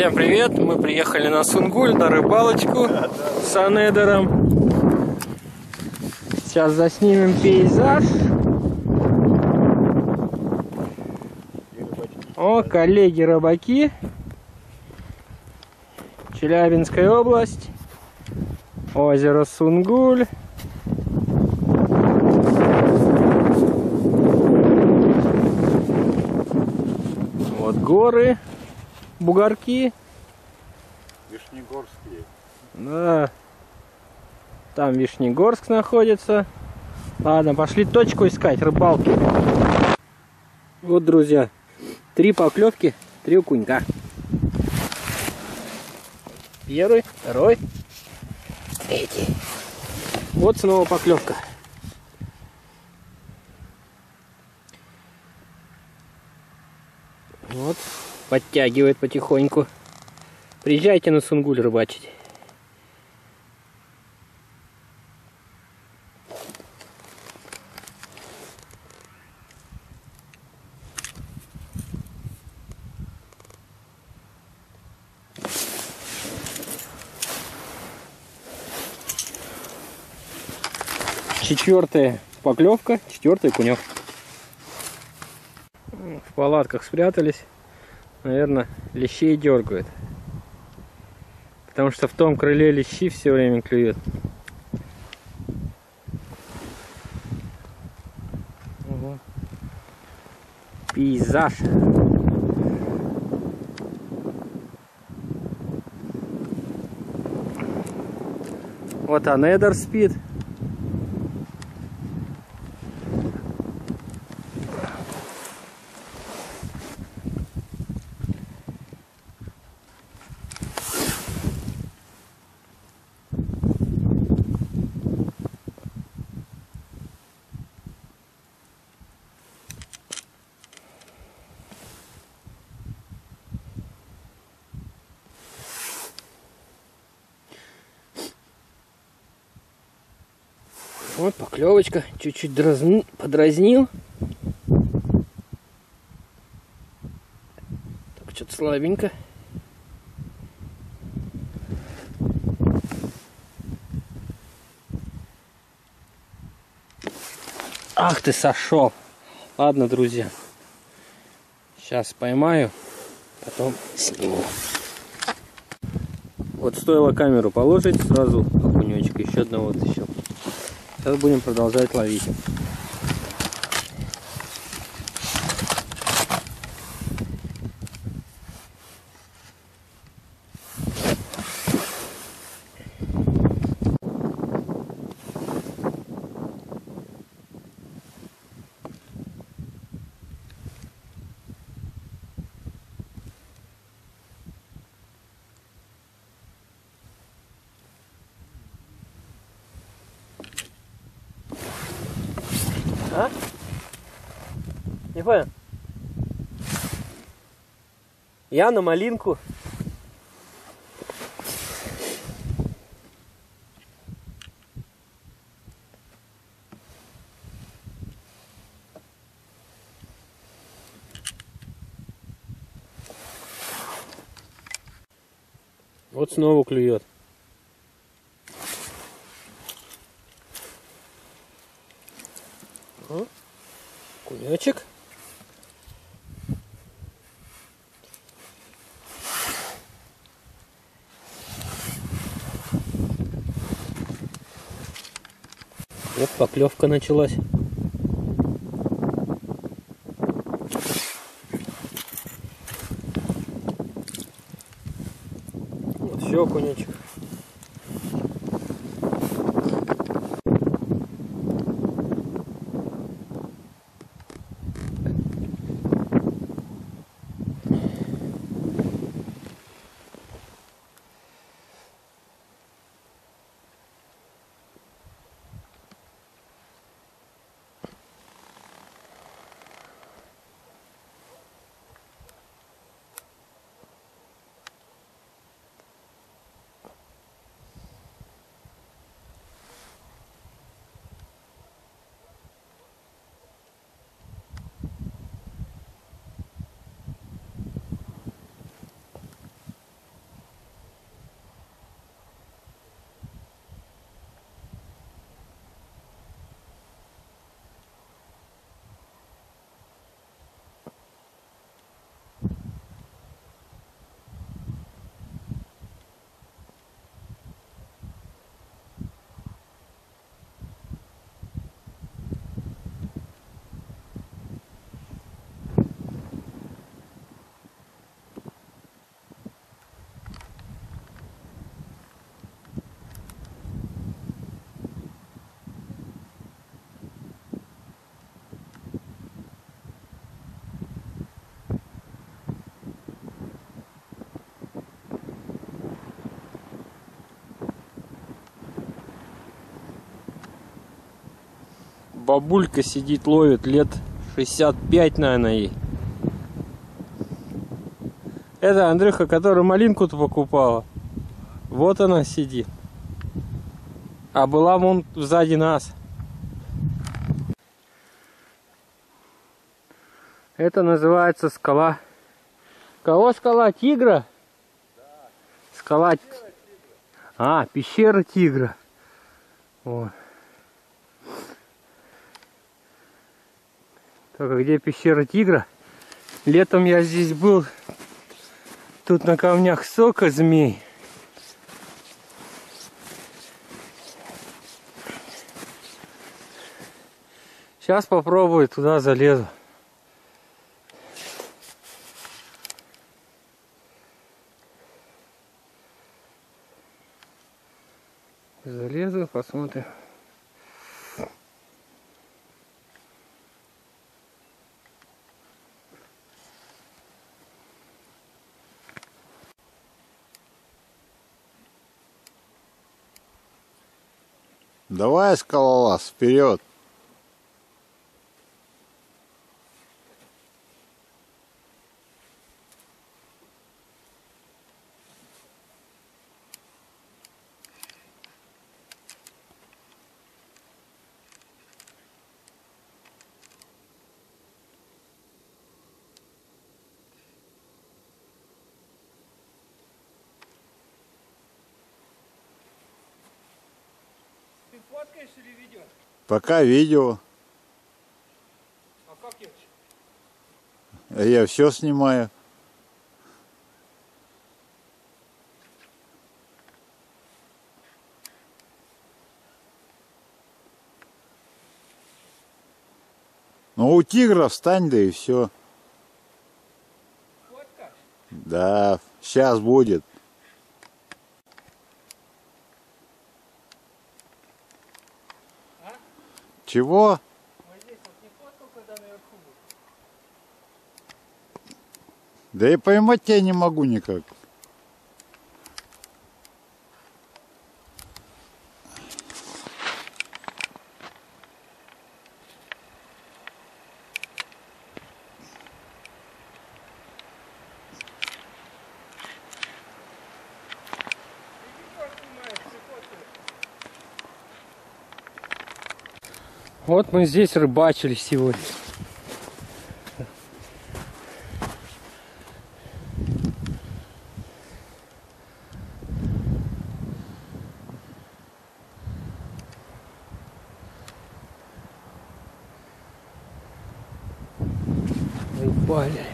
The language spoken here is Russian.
Всем привет! Мы приехали на Сунгуль на рыбалочку с Анедером. Сейчас заснимем пейзаж. О, коллеги рыбаки. Челябинская область. Озеро Сунгуль. Вот горы, бугорки. Вишнегорские. Да. Там Вишнегорск находится. Ладно, пошли точку искать, рыбалки. Вот, друзья, три поклевки, три окунька. Первый, второй, третий. Вот снова поклевка. Вот, подтягивает потихоньку. Приезжайте на Сунгуль рыбачить. Четвертая поклевка, четвертый кунек. В палатках спрятались. Наверное, лещей дергают. Потому что в том крыле лещи все время клюют. Ого. Пейзаж. Вот анедер спит. Вот поклевочка. Чуть-чуть дразни... подразнил. Так, что-то слабенько. Ах ты сошел. Ладно, друзья. Сейчас поймаю, потом сниму. Вот стоило камеру положить, сразу окунечка, еще одного вытащил. Сейчас будем продолжать ловить. А? Не понял? Я на малинку. Вот снова клюет. О, Кулечек. Вот поклевка началась. Бабулька сидит, ловит лет 65, наверное, ей. Это Андрюха, которая малинку-то покупала. Вот она сидит. А была вон сзади нас. Это называется скала. Кого скала? Тигра? Скала. А, пещера тигра. Вот. Только где пещера тигра? Летом я здесь был. Тут на камнях сока змей. Сейчас попробую, туда залезу. Залезу, посмотрим. Давай, скалолаз, вперед. Фоткаешь или видео? Пока видео. А как я? Я все снимаю. Ну, у тигра встань, да и все. Фотка? Да, сейчас будет. А? Чего? Вот здесь вот не фоткал, когда наверху был. Да и поймать тебя не могу никак. Вот мы здесь рыбачили сегодня. Рыбали.